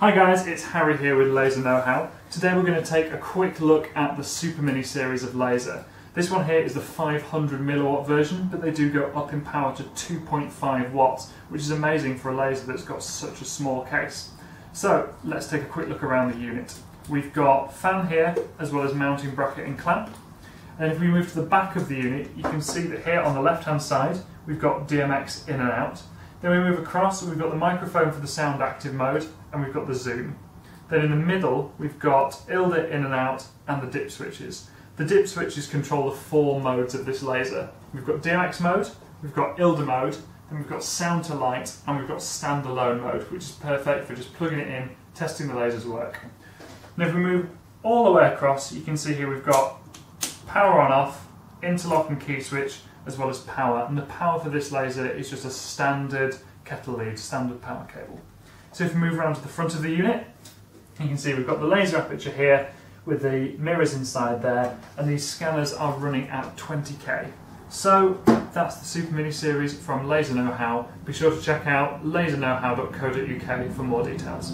Hi guys, it's Harry here with Laser Know How. Today we're going to take a quick look at the Super Mini series of laser. This one here is the 500 milliwatt version, but they do go up in power to 2.5 watts, which is amazing for a laser that's got such a small case. So let's take a quick look around the unit. We've got fan here, as well as mounting bracket and clamp. And if we move to the back of the unit, you can see that here on the left hand side, we've got DMX in and out. Then we move across, we've got the microphone for the sound active mode, and we've got the zoom. Then in the middle, we've got ILDA in and out, and the dip switches. The dip switches control the four modes of this laser. We've got DMX mode, we've got ILDA mode, then we've got sound to light, and we've got standalone mode, which is perfect for just plugging it in, testing the laser's work. And if we move all the way across, you can see here we've got power on off, interlock and key switch, as well as power. And the power for this laser is just a standard kettle lead, standard power cable. So if we move around to the front of the unit, you can see we've got the laser aperture here with the mirrors inside there, and these scanners are running at 20k. So that's the Super Mini series from Laser Know How. Be sure to check out laserknowhow.co.uk for more details.